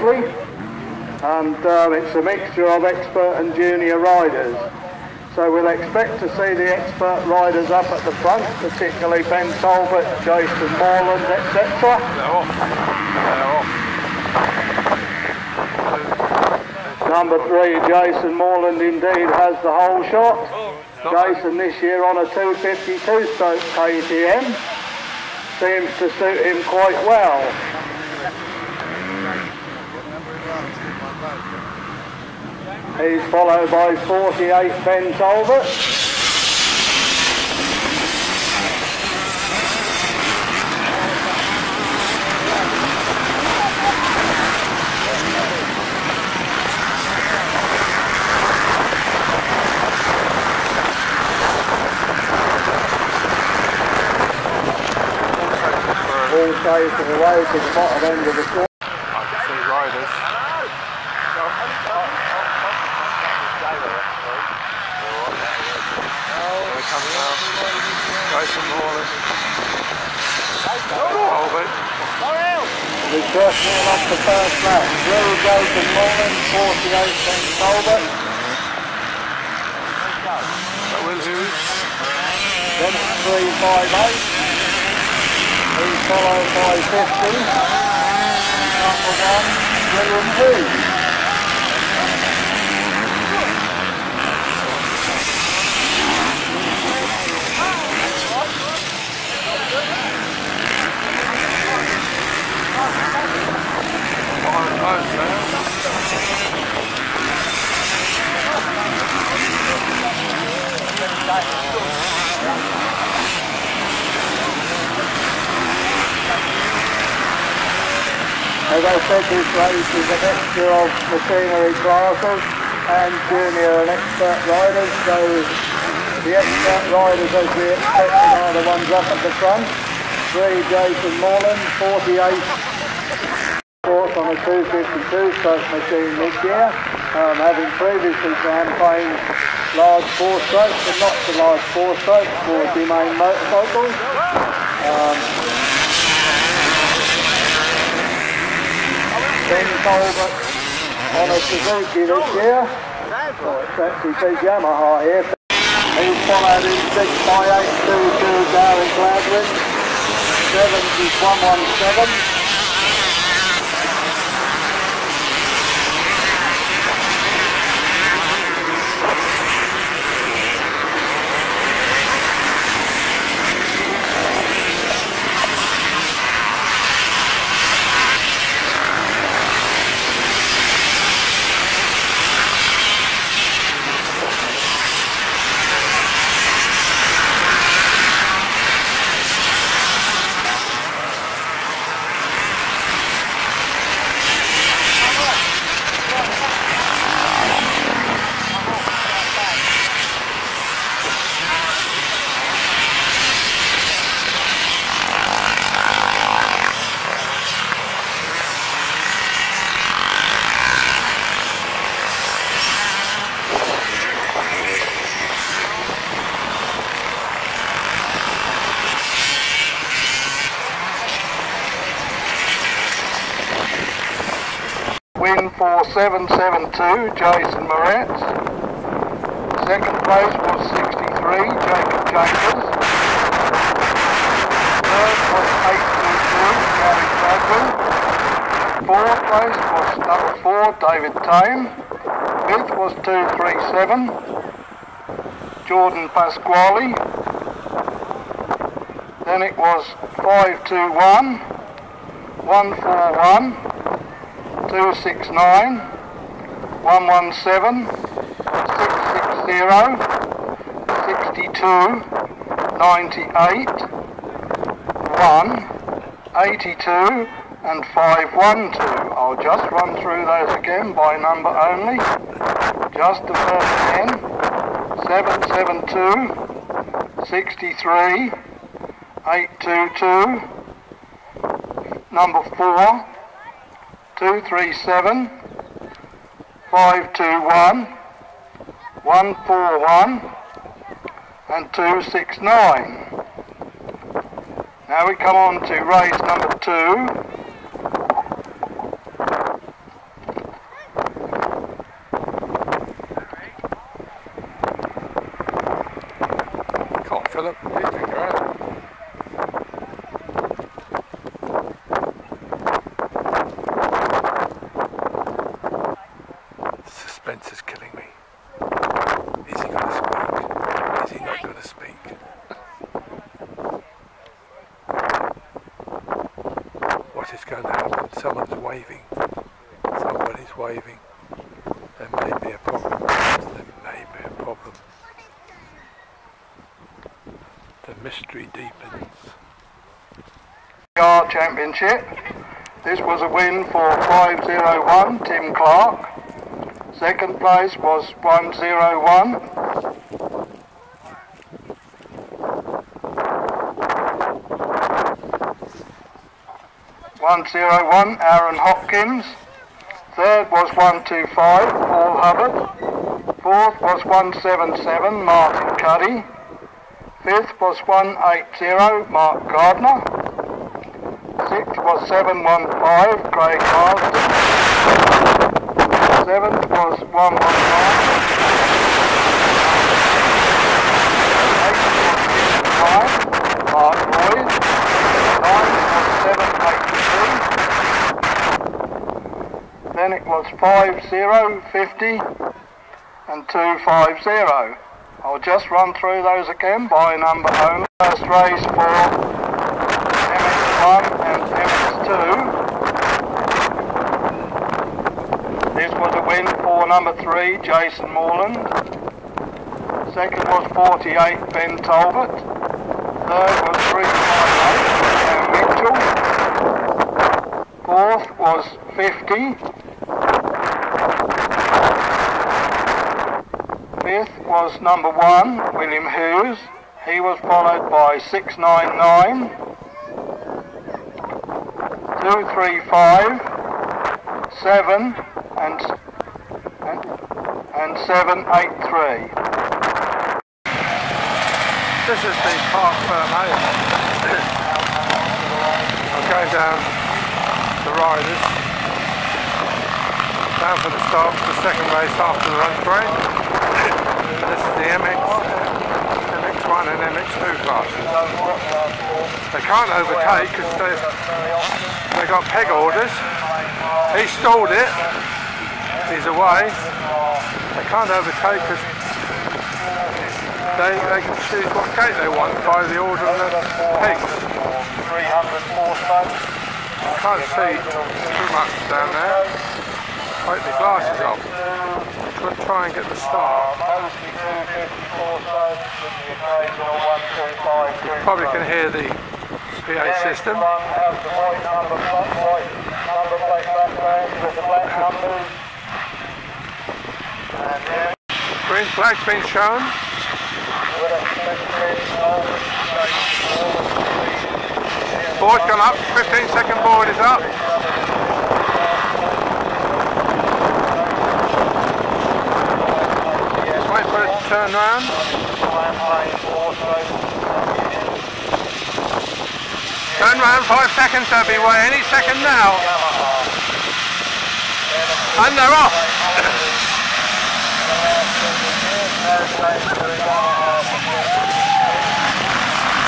and um, it's a mixture of expert and junior riders. So we'll expect to see the expert riders up at the front, particularly Ben Talbot, Jason Morland, etc. they're off Number three, Jason Morland indeed has the whole shot. Jason this year on a 252 stroke KTM seems to suit him quite well. He's followed by 48 Ben Talbot. All safe the way to the bottom end of the course. I can see riders. Coming out. Jason Morland. Colbert. The first man off the first lap. Drew Jason Morland, 48 Ben Talbot. That Will Hughes. Then it's 358. He's followed by 50. Number one, William Hughes. As I said, this race is a mixture of machinery classes and junior and expert riders. So the expert riders, as we expected, are the ones up at the front. Three, Jason Morland, 48 fourth on a 252 stroke machine this year, um, having previously campaigned large four strokes, but not the large four strokes for Humane Motorcycles. Um, Ben Colbert on a Suzuki this year. Well, it's actually says Yamaha here. He's followed in 6 by 822 Gary Gladwin. 7 is 117. Win for 772, Jason Moretz. Second place was 63, Jacob Chambers. Third was 822, Gary Gladwin. Fourth place was number four, David Tame. Fifth was 237, Jordan Pasquale. Then it was 521, 141, 269, 117, 660, 62, 98, 1, 82 and 512. I'll just run through those again by number only. Just the first 10, 772, 63, 822, number 4, 237, 521, 141 and 269. Now we come on to race number two. waving. Somebody's waving. There may be a problem. There may be a problem. The mystery deepens. Championship. This was a win for 501 Tim Clark. Second place was 101. One zero one Aaron Hopkins. Third was one two five Paul Hubbard. Fourth was one seven seven Martin Cuddy. Fifth was one eight zero Mark Gardner. Sixth was 715, Craig Marsden. Seventh was 119. Eighth was 55, Mark Lloyd. Ninth was 783. Then it was 50, 50, and 250. I'll just run through those again by number only. First race for MX1 and MX2. This was a win for number 3, Jason Morland. Second was 48, Ben Talbot. Third was 358, Sam Mitchell. Fourth was 50. Fifth was number 1, William Hughes. He was followed by 699 two, three, five, seven, and and, and seven, eight, three. This is the Parc Fermé. I'm going down the riders. Down for the start the second race after the lunch break. This is the MX, MX1 and MX2 classes. They can't overtake because they've they got peg orders. He stalled it. He's away. They can't overtake because they, they can choose what gate they want by the order of the pegs. 300. Can't see too much down there. Take the glasses off. Try and get the start. Mostly 250 horsepower with the occasional 125 Probably can hear the PA system. Green flag's been shown. Board's gone up. 15 second board is up. Just wait for it to turn round. Turn round, five seconds, they'll be away any second now. And they're off.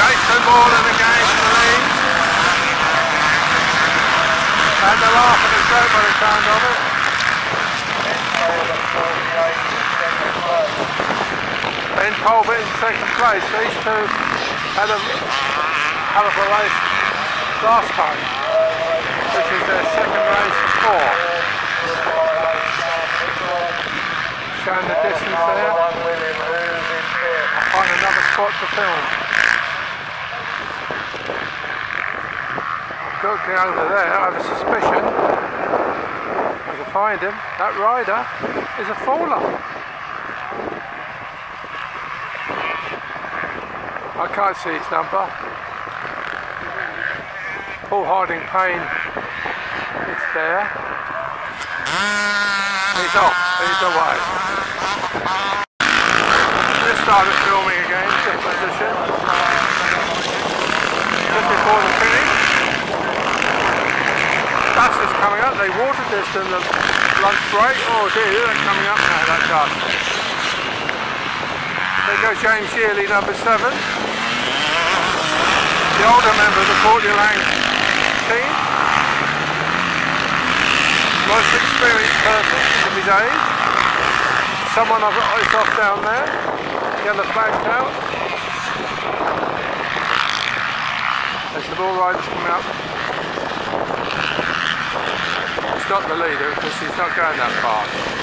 Jason Morland again in the lead. And they're laughing at joke by the sound of it. Ben Colbert in second place. These two had a hell of a race last time. This is their second race of four. Showing the distance there. I find another spot to film. I've got to get over there. I have a suspicion. I can find him. That rider is a faller. I can't see his number. Paul Harding Payne is there. He's off. He's away. Let's start filming again, fifth position. Just before the finish. Dust is coming up. They watered this in the lunch break. Oh dear, they're coming up now, that dust. There goes James Yearley, number seven. The older member of the Lang team. Most experienced person of his age. Someone I've got is off down there. Yellow flagged out. There's the ball riders coming up. he's not the leader because he's not going that fast.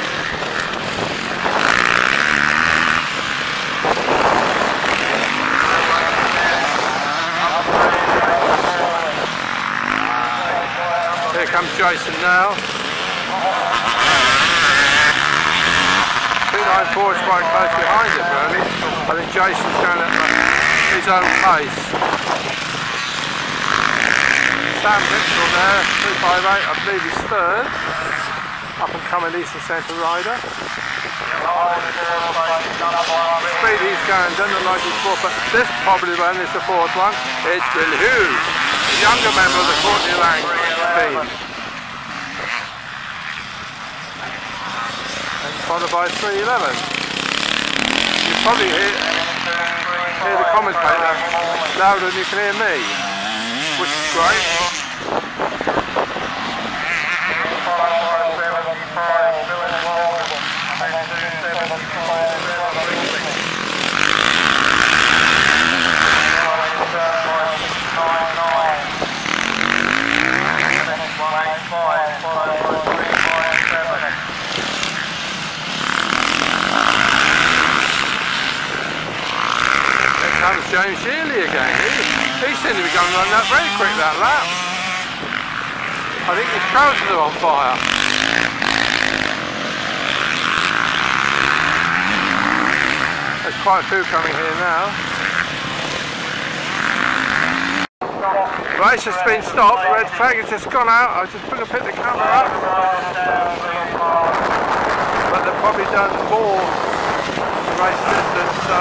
Comes Jason now. 294 is quite close behind him really. I think Jason's going at his own pace. Sam Mitchell there, 258, I believe he's third. Up and coming Eastern Centre rider. Speed he's going, look like he's but this probably one is the fourth one. It's Will Hughes, the younger member of the Courtney Lang team. And followed by 311. You probably hear, hear the commentator louder than you can hear me, which is great. Here comes James Shealy again. He, he seemed to be going on that very quick that lap. I think his trousers are on fire. There's quite a few coming here now. Race has been stopped, red flag has just gone out. I just going to pick the camera up. But they've probably done more race distance, so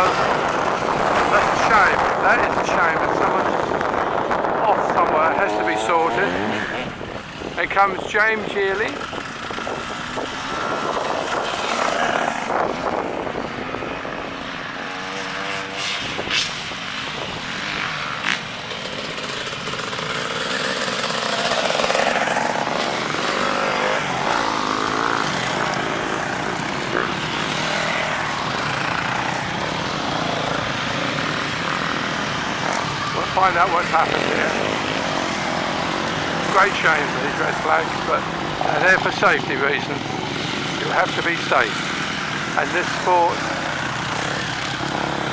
that's a shame. That is a shame that someone's off somewhere. It has to be sorted. Here comes James Yearley. We'll find out what's happened here. Great shame for these red flags, but they're there for safety reasons. You have to be safe. And this sport,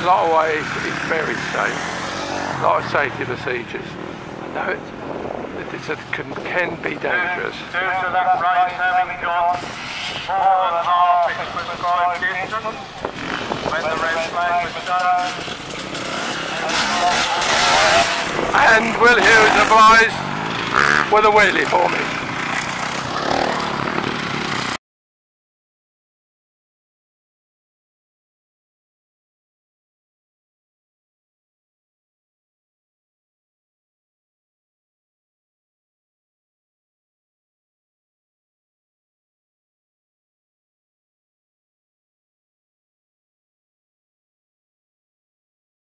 in a lot of ways, is very safe. A lot of safety procedures. I know it, it it can, can be dangerous. Due to that race having gone more than half its prescribed distance, when the red flag was shown, And Will Hughes obliged with a wheelie for me.